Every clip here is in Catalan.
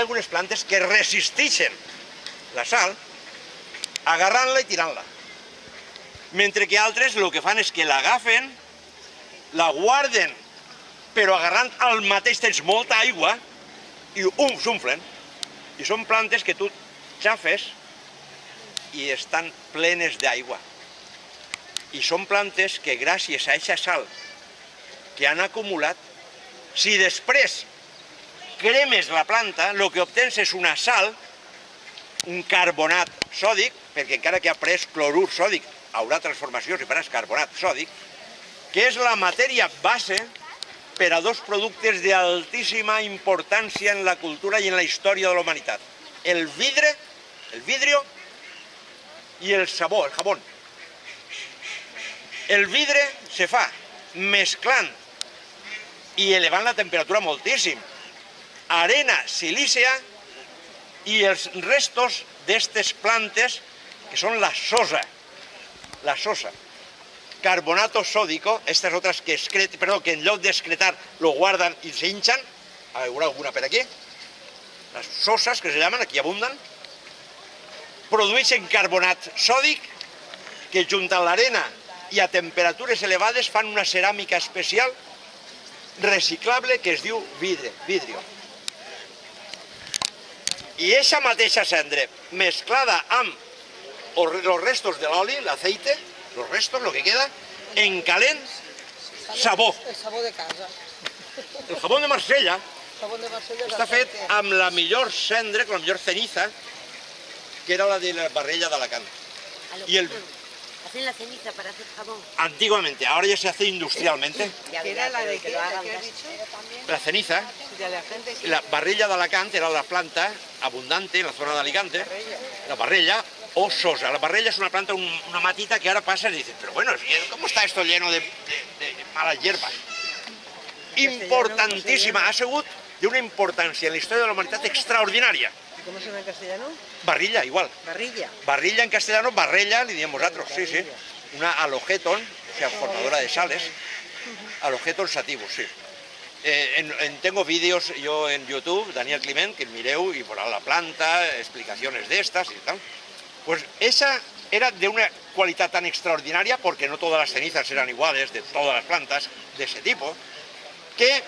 ha algunes plantes que resisteixen la sal agarrant-la i tirant-la. Mentre que altres el que fan és que l'agafen, la guarden, però agarrant al mateix temps molta aigua i um. I són plantes que tu xafes i estan plenes d'aigua. I són plantes que gràcies a aquesta sal que han acumulat, si després cremes la planta, el que obtens és una sal, un carbonat sòdic, perquè encara que ha pres clorur sòdic, haurà transformacions i faràs carbonat sòdic, que és la matèria base per a dos productes d'altíssima importància en la cultura i en la història de la humanitat. El vidre, el vidrio i el sabó, el jabón. El vidre se fa mesclant i elevant la temperatura moltíssim. Arena silícea i els restos d'aquestes plantes que són la sosa. La sosa. Carbonato sódico, estas otras que excret, perdón, que en lloc d'excretar lo guardan y se hinchan, habrá alguna per aquí, las sosas que se llaman, aquí abundan, produeixen carbonat sòdic que junt a l'arena i a temperatures elevades fan una ceràmica especial reciclable que es diu vidre, vidrio. I aquesta mateixa cendra, mesclada amb els restos de l'oli, l'aceite, los restos, lo que queda, en calent, sabó. El sabó de casa. El jabón de Marsella El sabó de Marsella està fet amb la millor cendra, con la millor ceniza, que era la de la barrella d'Alacant. Y el- Hacen la ceniza para hacer jabón. Antiguamente, ahora ya se hace industrialmente. Ya ¿Qué verás, era la de qué? ¿La hagan que has casi. dicho? La ceniza, De la gente que... la barrilla d'Alacant era la planta abundante en la zona de Alicante, la barrella o sosa. La barrella es una planta, un- una matita que ahora pasas y dices, pero bueno, ¿cómo está esto lleno de, de- de malas hierbas? Importantíssima, ha sigut d'una importància en la història de la humanitat extraordinària. ¿Y ¿Cómo se llama en castellano? Barrilla, igual. Barrilla. Barrilla en castellano, barrella, le diríamos nosotros, sí, sí. Una alogeton, o sea, formadora de sales. Alogeton sativus, sí. Eh, en- en- tengo vídeos yo en YouTube, Daniel Climent, que mireu y por la planta, explicaciones de estas y tal. Pues esa era de una cualidad tan extraordinaria, porque no todas las cenizas eran iguales, de todas las plantas de ese tipo, que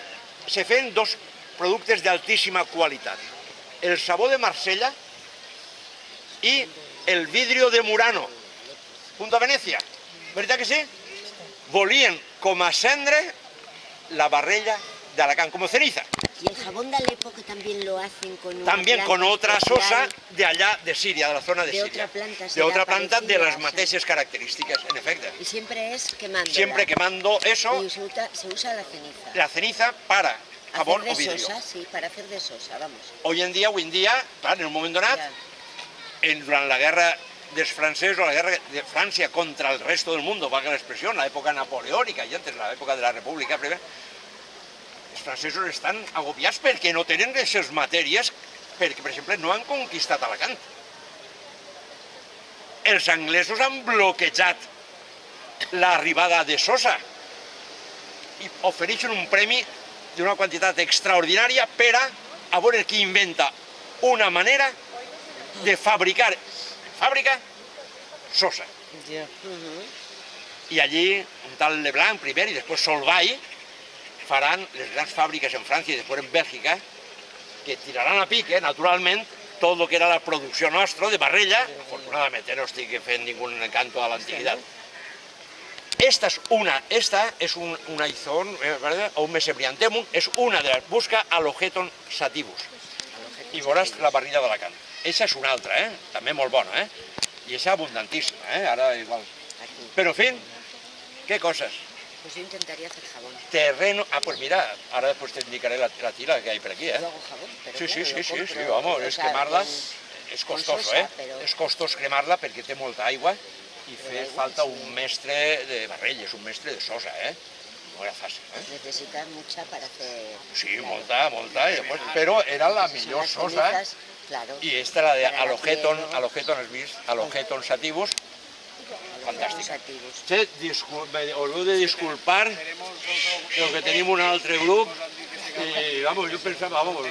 se feien dos productes d'altíssima qualitat. El sabó de Marsella i el vidrio de Murano, Punta Venecia. Veritat que sí? Volien com a la barrella de Alacant, como ceniza. Y el jabón de Alepo que también lo hacen con una También planta con otra sosa de allá de Siria, de la zona de, De Siria. otra planta de otra planta de las sí. mateixes características, en efecto. Y siempre es quemando. Siempre quemando eso, Y se usa, se usa la ceniza. la ceniza para jabón hacer o vidrio. sosa, sí, para hacer de sosa, vamos. Hoy en dia, avui en dia, clar, en un moment donat, Ya. en, durant la guerra dels francesos, la guerra de Francia contra el resto del mundo, valga la expresión, la época napoleónica y antes la època de la República Primera, els francesos estan agobiats perquè no tenen aquestes matèries, perquè, per exemple, no han conquistat Alacant. Els anglesos han bloquejat l'arribada de Sosa i ofereixen un premi d'una quantitat extraordinària per a, a veure qui inventa una manera de fabricar fàbrica Sosa. I allí un tal Leblanc primer i després Solvay faran les grans fàbriques en França i després en Bèlgica que tiraran a pique, naturalment, tot el que era la producció nostra de barrella, afortunadament no estic fent ningú canto a l'antiguitat. Esta es una, esta es un, una izón, eh, ¿verdad? o un mesebriantemum, es una de las, busca alogeton sativus. I veuràs la barrilla d'Alacant. Eixa és una altra, eh? també molt bona, eh? i és abundantíssima, eh? ara igual. Aquí. Pero en fin, qué cosas. Pues yo intentaría hacer jabón. Terreno. Ah, pues mira, ahora después te indicaré la, la tira que hay por aquí, ¿eh? Yo hago jabón, pero Sí, sí, sí, sí, sí, vamos, sea, quemar-la és costoso, eh? però- És costós cremar-la perquè té molta aigua i fer falta sí. un mestre de barrelles, un mestre de sosa, eh? No era fàcil, eh? Necesitas mucha para hacer... Sí, claro. molta, molta, i després, però era la millor sosa cenizas, Claro. i esta la de Alogeton. Alogeton, has vist? Alogeton sativus, fantàstica. Sí, discul me us de disculpar, però que tenim un altre grup i, vamos, jo pensava, vamos,